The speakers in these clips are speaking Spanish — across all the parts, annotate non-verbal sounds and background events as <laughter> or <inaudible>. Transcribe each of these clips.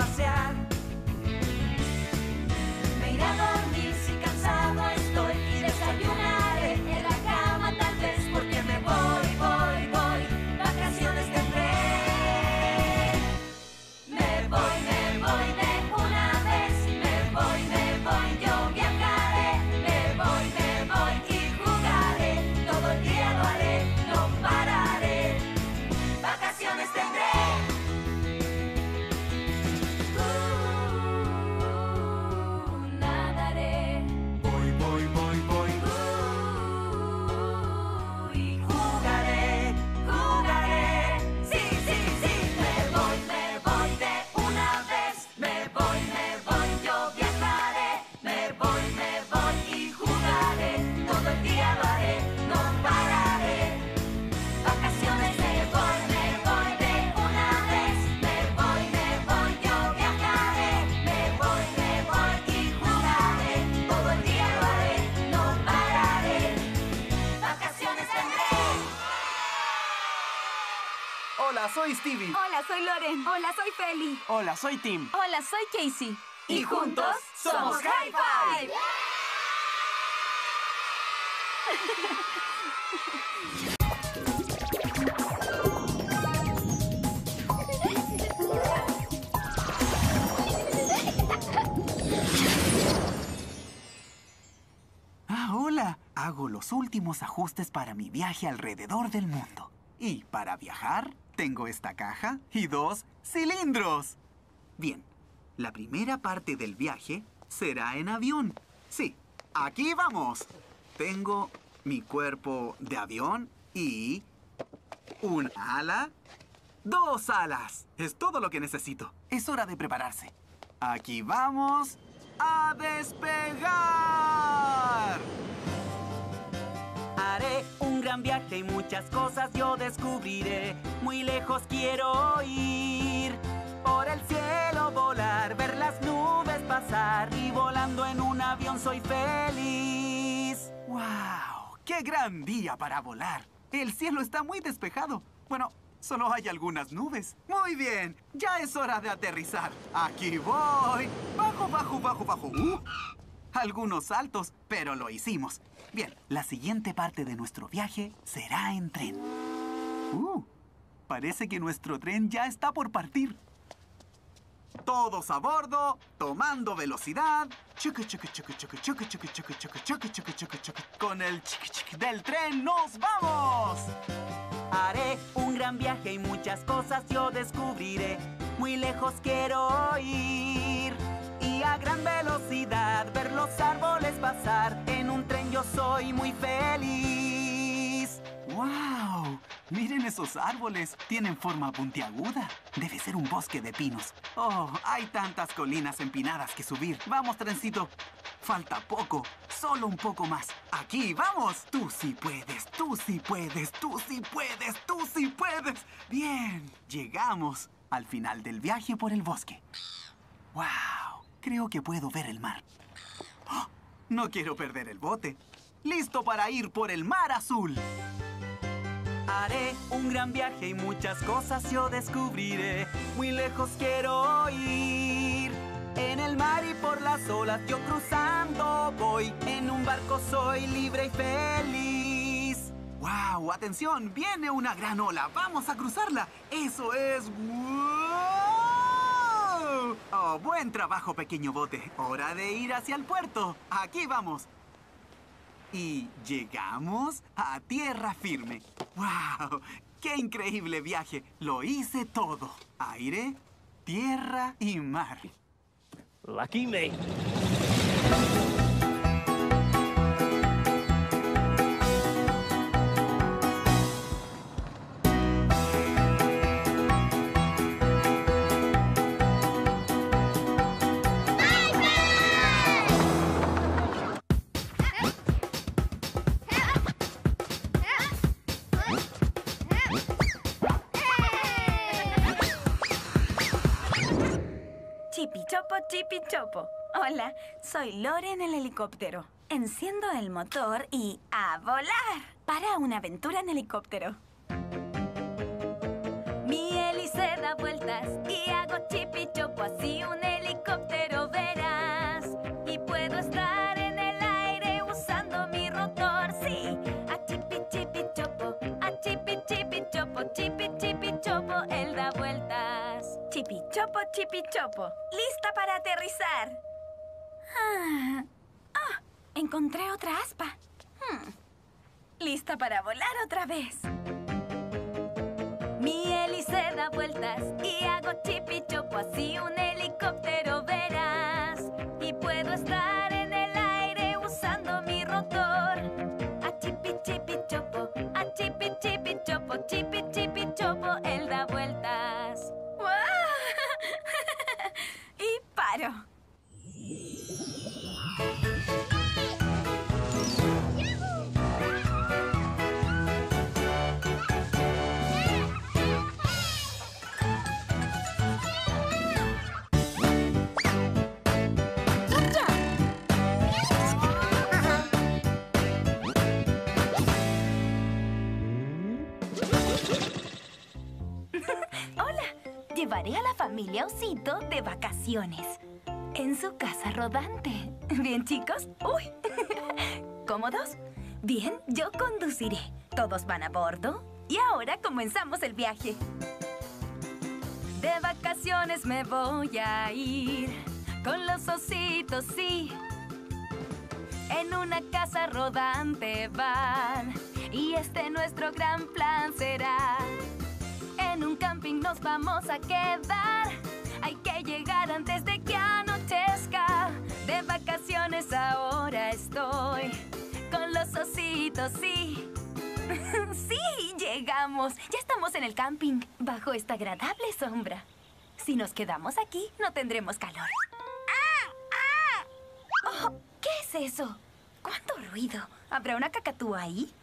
pasear. Hola, soy Stevie. Hola, soy Loren. Hola, soy Feli. Hola, soy Tim. Hola, soy Casey. Y juntos somos High Five. Ah, hola. Hago los últimos ajustes para mi viaje alrededor del mundo. Y para viajar, tengo esta caja y dos cilindros. Bien, la primera parte del viaje será en avión. Sí, aquí vamos. Tengo mi cuerpo de avión y un ala, dos alas. Es todo lo que necesito. Es hora de prepararse. Aquí vamos a despegar. Un gran viaje y muchas cosas yo descubriré. Muy lejos quiero ir. Por el cielo volar, ver las nubes pasar. Y volando en un avión soy feliz. ¡Wow! ¡Qué gran día para volar! El cielo está muy despejado. Bueno, solo hay algunas nubes. Muy bien, ya es hora de aterrizar. Aquí voy. Bajo, bajo, bajo, bajo. ¡Uh! Algunos saltos, pero lo hicimos. Bien, la siguiente parte de nuestro viaje será en tren. Uh, parece que nuestro tren ya está por partir. Todos a bordo, tomando velocidad. Con el chiqui chiqui del tren nos vamos. Haré un gran viaje y muchas cosas yo descubriré. Muy lejos quiero ir. Y a gran velocidad ver los árboles pasar soy muy feliz. ¡Wow! Miren esos árboles. Tienen forma puntiaguda. Debe ser un bosque de pinos. Oh, hay tantas colinas empinadas que subir. Vamos, trencito. Falta poco. Solo un poco más. Aquí, vamos. Tú sí puedes, tú sí puedes, tú sí puedes, tú sí puedes. Bien, llegamos al final del viaje por el bosque. ¡Wow! Creo que puedo ver el mar. ¡Oh! No quiero perder el bote. Listo para ir por el mar azul. Haré un gran viaje y muchas cosas yo descubriré. Muy lejos quiero ir. En el mar y por las olas yo cruzando voy. En un barco soy libre y feliz. ¡Wow! ¡Atención! ¡Viene una gran ola! ¡Vamos a cruzarla! ¡Eso es... ¡Wow! ¡Oh, buen trabajo, pequeño bote! ¡Hora de ir hacia el puerto! ¡Aquí vamos! Y llegamos a tierra firme. ¡Wow! ¡Qué increíble viaje! Lo hice todo. Aire, tierra y mar. Lucky me. Chipichopo. Hola, soy Lore en el helicóptero. Enciendo el motor y a volar para una aventura en helicóptero. Mi hélice da vueltas y hago chipichopo así un helicóptero verás. Y puedo estar en el aire usando mi rotor, sí. A chipi chipi chopo, a chipi chipi chopo, chipi Chipichopo, chipichopo. Lista para aterrizar. Ah, ah, encontré otra aspa. Hmm. Lista para volar otra vez. Mi hélice da vueltas y hago chipichopo, así un helicóptero verás. Y puedo estar en el aire usando mi rotor. A chipi chipi chopo, a chipi chipi chopo, chipi de vacaciones. En su casa rodante. ¿Bien, chicos? ¡Uy! <laughs> ¿Cómodos? Bien, yo conduciré. Todos van a bordo. Y ahora comenzamos el viaje. De vacaciones me voy a ir con los ositos, sí. En una casa rodante van. Y este nuestro gran plan será. En un camping nos vamos a quedar. Hay que llegar antes de que anochezca. De vacaciones ahora estoy con los ositos, sí. <laughs> sí, llegamos. Ya estamos en el camping, bajo esta agradable sombra. Si nos quedamos aquí, no tendremos calor. ¡Ah! ¡Ah! Oh, ¿Qué es eso? ¿Cuánto ruido? ¿Habrá una cacatúa ahí?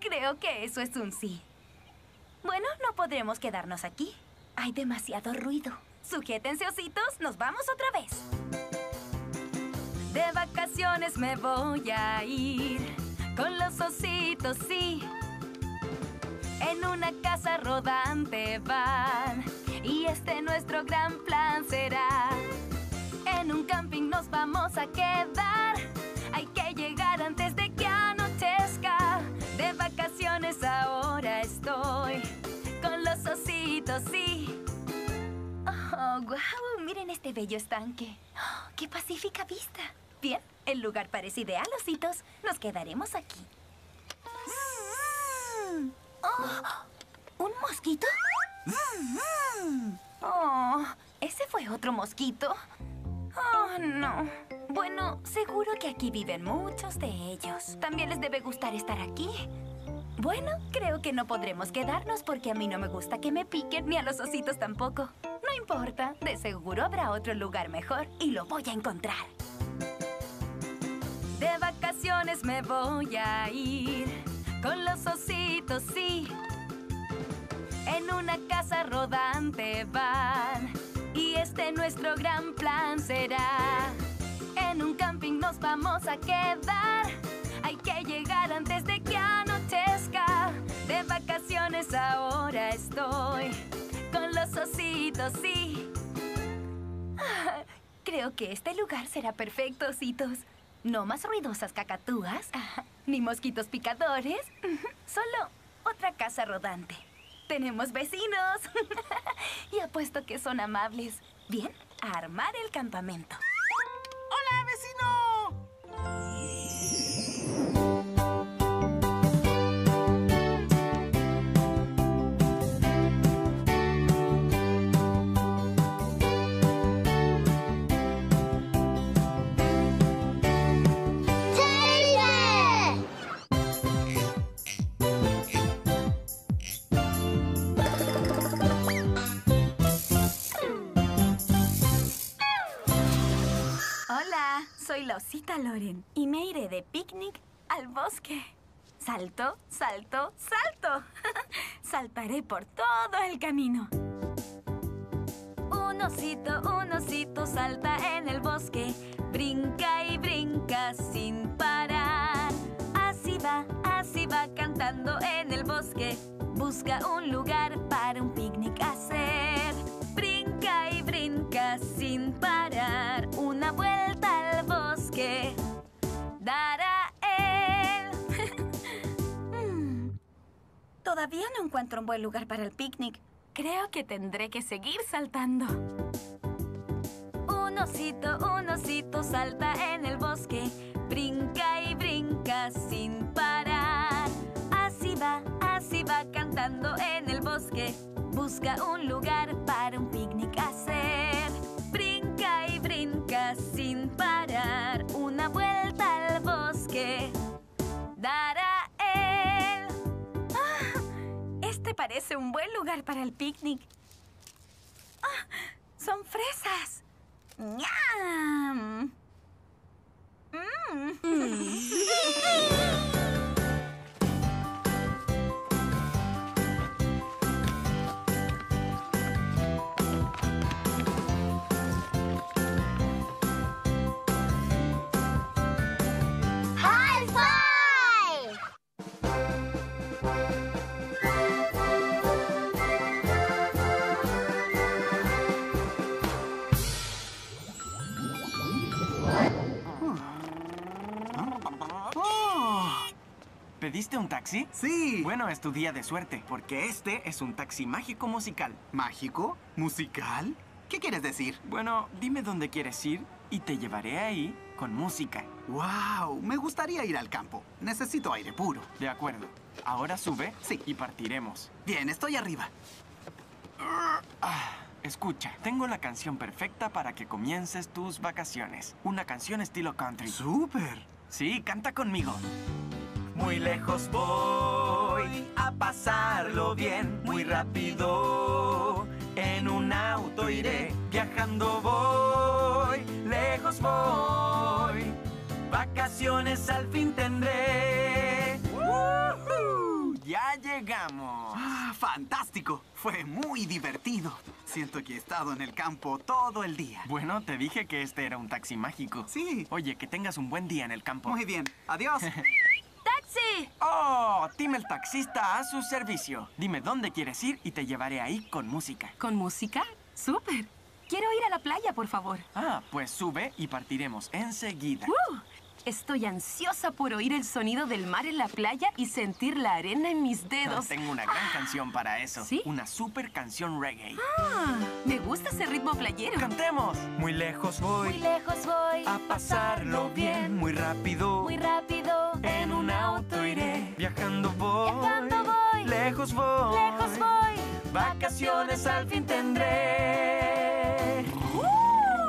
Creo que eso es un sí. Bueno, no podremos quedarnos aquí. Hay demasiado ruido. Sujétense, ositos, nos vamos otra vez. De vacaciones me voy a ir con los ositos, sí. En una casa rodante van y este nuestro gran plan será. En un camping nos vamos a quedar. Este bello estanque. Oh, ¡Qué pacífica vista! Bien, el lugar parece ideal, ositos. Nos quedaremos aquí. Oh, ¿Un mosquito? Oh, ¿ese fue otro mosquito? Oh, no. Bueno, seguro que aquí viven muchos de ellos. También les debe gustar estar aquí. Bueno, creo que no podremos quedarnos porque a mí no me gusta que me piquen ni a los ositos tampoco. No importa, de seguro habrá otro lugar mejor y lo voy a encontrar. De vacaciones me voy a ir con los ositos, sí. En una casa rodante van y este nuestro gran plan será. En un camping nos vamos a quedar. Hay que llegar antes de que ahora estoy con los ositos, sí. Ah, Creo que este lugar será perfecto, ositos. No más ruidosas cacatúas, ah, ni mosquitos picadores. Solo otra casa rodante. Tenemos vecinos. <laughs> y apuesto que son amables. Bien, a armar el campamento. ¡Hola, vecino! Hola, soy la osita Loren y me iré de picnic al bosque. Salto, salto, salto. <laughs> Saltaré por todo el camino. Un osito, un osito salta en el bosque. Brinca y brinca sin parar. Así va, así va cantando en el bosque. Busca un lugar para un Todavía no encuentro un buen lugar para el picnic. Creo que tendré que seguir saltando. Un osito, un osito salta en el bosque. Brinca y brinca sin parar. Así va, así va cantando en el bosque. Busca un lugar para un picnic hacer. Brinca y brinca sin parar. Parece un buen lugar para el picnic. Ah, son fresas. ¡Ñam! Mm. <laughs> ¿Pediste un taxi? Sí. Bueno, es tu día de suerte, porque este es un taxi mágico musical. ¿Mágico? ¿Musical? ¿Qué quieres decir? Bueno, dime dónde quieres ir y te llevaré ahí con música. ¡Wow! Me gustaría ir al campo. Necesito aire puro. De acuerdo. Ahora sube Sí. y partiremos. Bien, estoy arriba. Ah, escucha, tengo la canción perfecta para que comiences tus vacaciones. Una canción estilo country. ¡Súper! Sí, canta conmigo. Muy lejos voy a pasarlo bien, muy rápido. En un auto iré, viajando voy, lejos voy. Vacaciones al fin tendré. ¡Ya llegamos! ¡Ah, ¡Fantástico! Fue muy divertido. Siento que he estado en el campo todo el día. Bueno, te dije que este era un taxi mágico. Sí. Oye, que tengas un buen día en el campo. Muy bien. Adiós. <laughs> ¡Taxi! ¡Oh! Tim el taxista a su servicio. Dime dónde quieres ir y te llevaré ahí con música. ¿Con música? ¡Súper! Quiero ir a la playa, por favor. Ah, pues sube y partiremos enseguida. ¡Uh! Estoy ansiosa por oír el sonido del mar en la playa y sentir la arena en mis Ah, dedos. Tengo una gran canción para eso. ¿Sí? Una super canción reggae. Ah, me gusta ese ritmo playero. ¡Cantemos! Muy lejos voy Muy lejos voy a pasarlo bien, muy rápido. muy Lejos voy. Lejos voy. Vacaciones al fin tendré.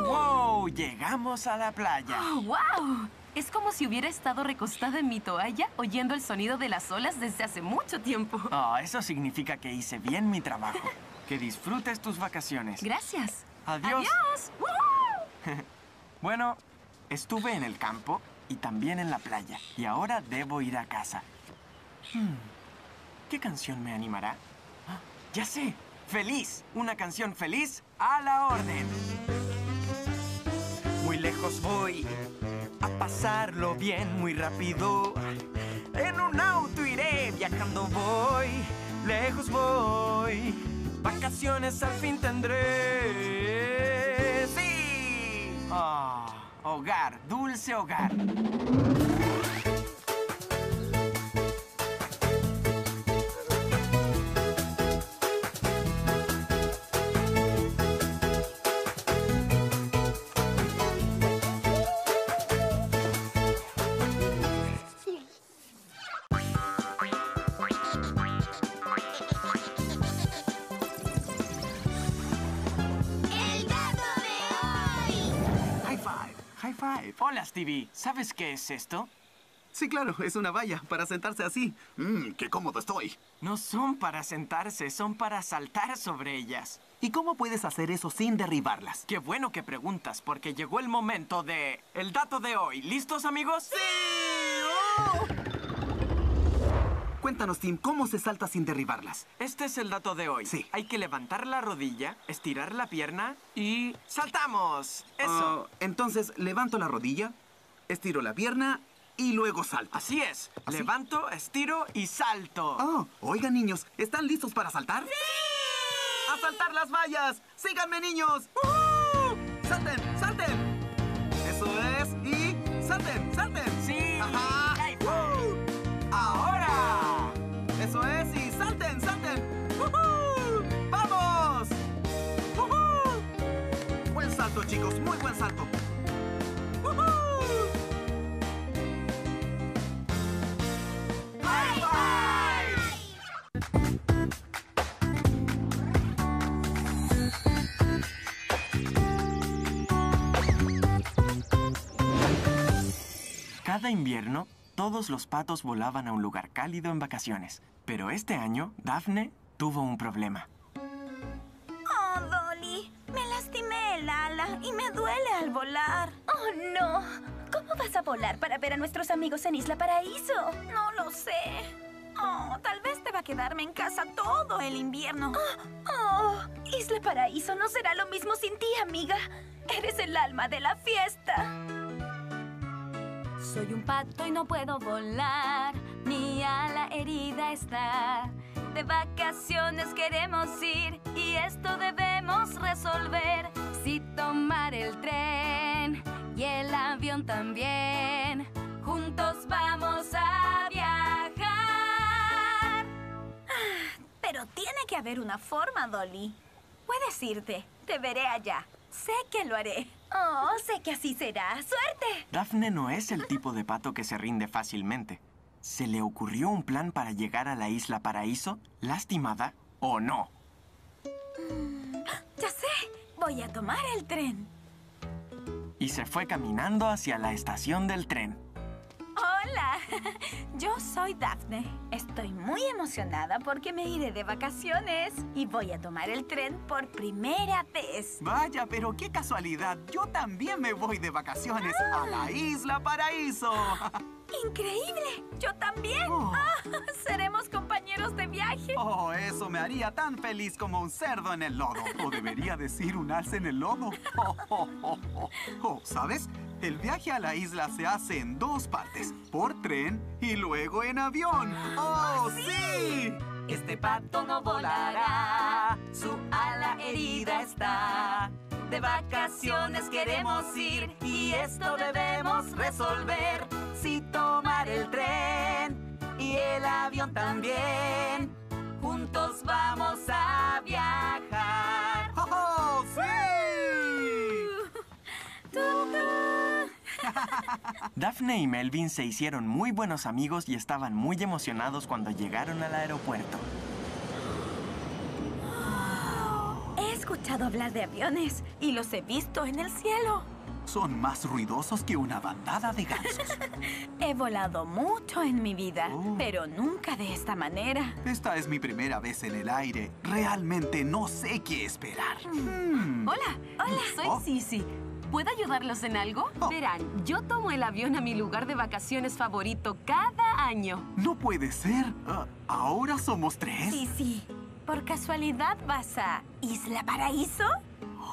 ¡Wow! Llegamos a la playa. ¡Oh, wow! Es como si hubiera estado recostada en mi toalla oyendo el sonido de las olas desde hace mucho tiempo. Oh, eso significa que hice bien mi trabajo. <laughs> Que disfrutes tus vacaciones. Gracias. Adiós. Adiós. <laughs> Bueno, estuve en el campo y también en la playa. Y ahora debo ir a casa. Hmm, ¿Qué canción me animará? Ah, ya sé. Feliz. Una canción feliz a la orden. Muy lejos voy a pasarlo bien, muy rápido. En un auto iré, viajando voy, lejos voy. Vacaciones al fin tendré. ¡Sí! Ah, hogar, dulce hogar. Hola, Stevie. ¿Sabes qué es esto? Sí, claro, es una valla para sentarse así. Mmm, qué cómodo estoy. No son para sentarse, son para saltar sobre ellas. ¿Y cómo puedes hacer eso sin derribarlas? Qué bueno que preguntas, porque llegó el momento de... El dato de hoy. ¿Listos, amigos? ¡Sí! Cuéntanos, Tim, ¿cómo se salta sin derribarlas? Este es el dato de hoy. Sí. Hay que levantar la rodilla, estirar la pierna y... ¡Saltamos! Eso. Ah, entonces, levanto la rodilla, estiro la pierna y luego salto. Así es. ¿Así? Levanto, estiro y salto. Oh, oigan, niños, ¿están listos para saltar? ¡Sí! ¡A saltar las vallas! ¡Síganme, niños! ¡Uh! ¡Salten, salten! Muy buen salto. Cada invierno, todos los patos volaban a un lugar cálido en vacaciones. Pero este año, Daphne tuvo un problema. Me duele al volar. Oh, no. ¿Cómo vas a volar para ver a nuestros amigos en Isla Paraíso? No lo sé. Oh, tal vez te va a quedarme en casa todo el invierno. Oh, oh, Isla Paraíso no será lo mismo sin ti, amiga. Eres el alma de la fiesta. Soy un pato y no puedo volar. Mi ala herida está. De vacaciones queremos ir y esto debemos resolver. Si tomar el tren y el avión también. Juntos vamos a viajar. Pero tiene que haber una forma, Dolly. Puedes irte. Te veré allá. Sé que lo haré. Oh, sé que así será. ¡Suerte! Daphne no es el tipo de pato que se rinde fácilmente. ¿Se le ocurrió un plan para llegar a la isla Paraíso, lastimada o no? Sé. Voy a tomar el tren. Y se fue caminando hacia la estación del tren. Hola, <laughs> yo soy Daphne. Estoy muy emocionada porque me iré de vacaciones y voy a tomar el tren por primera vez. Vaya, pero qué casualidad. Yo también me voy de vacaciones a la Isla Paraíso. <gasps> ¡Increíble! ¡Yo también! Oh. Ah, <laughs> seremos compañeros de viaje. Oh, eso me haría tan feliz como un cerdo en el lodo. O debería decir un alce en el lodo. <laughs> Oh. Oh, ¿sabes? El viaje a la isla se hace en dos partes. Por tren y luego en avión. ¡Oh, sí! Este pato no volará, su ala herida está. De vacaciones queremos ir y esto debemos resolver. Si tomar el tren y el avión también, juntos vamos a viajar. ¡Oh, sí! Daphne y Melvin se hicieron muy buenos amigos y estaban muy emocionados cuando llegaron al aeropuerto. He escuchado hablar de aviones y los he visto en el cielo. Son más ruidosos que una bandada de gansos. <laughs> He volado mucho en mi vida, Oh. pero nunca de esta manera. Esta es mi primera vez en el aire. Realmente no sé qué esperar. Hmm. Hola, hola, soy Oh. Sisi. ¿Puedo ayudarlos en algo? Oh. Verán, yo tomo el avión a mi lugar de vacaciones favorito cada año. No puede ser. Ah, ¿Ahora somos tres? Sí, sí. ¿Por casualidad vas a Isla Paraíso?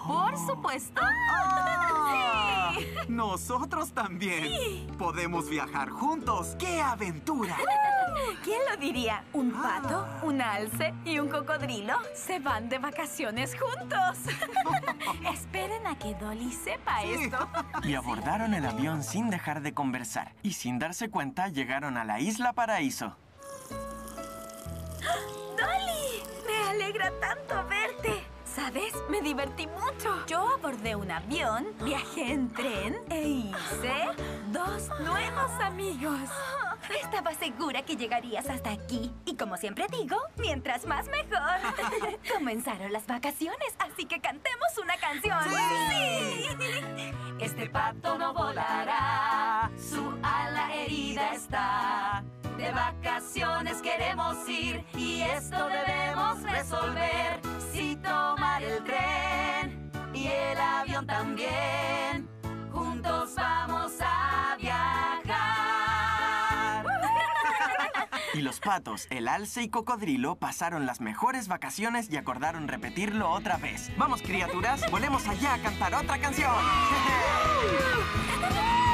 Por supuesto. ¡Ah! Nosotros también. Podemos viajar juntos. ¡Qué aventura! <laughs> ¿Quién lo diría? Un pato, un alce y un cocodrilo se van de vacaciones juntos. <laughs> Esperen a que Dolly sepa Sí. esto. Y abordaron el avión sin dejar de conversar. Y sin darse cuenta llegaron a la isla Paraíso. ¡Dolly! Me alegra tanto verte. ¿Sabes? Me divertí mucho. Yo abordé un avión, viajé en tren e hice dos nuevos amigos. Estaba segura que llegarías hasta aquí. Y como siempre digo, mientras más mejor. <laughs> Comenzaron las vacaciones, así que cantemos una canción. ¡Sí! Este pato no volará, su ala herida está. De vacaciones queremos ir y esto debemos resolver. Si tomar el tren y el avión también, juntos vamos a Y los patos, el alce y cocodrilo pasaron las mejores vacaciones y acordaron repetirlo otra vez. Vamos, criaturas, volemos allá a cantar otra canción. <laughs> <laughs>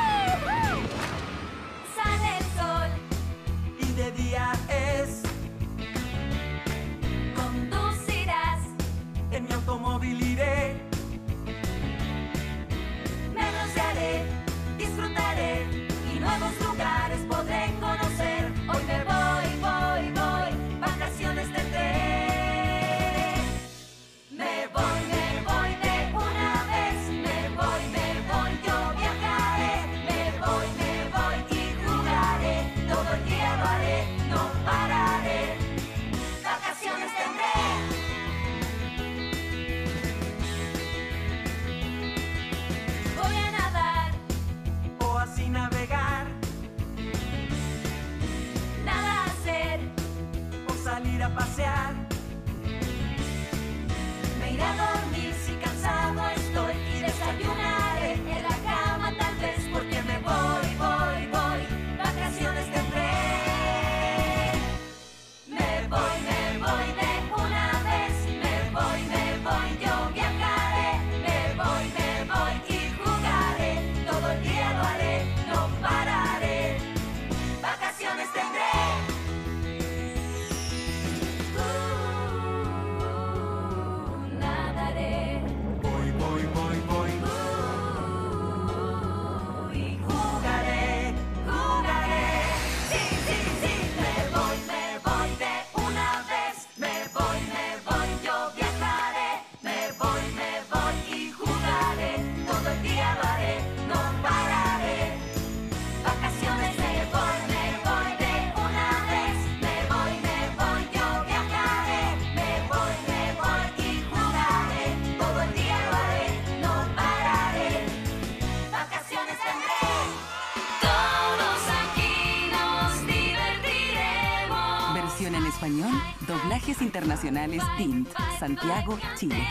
doblajes internacionales TINT, Santiago, Chile.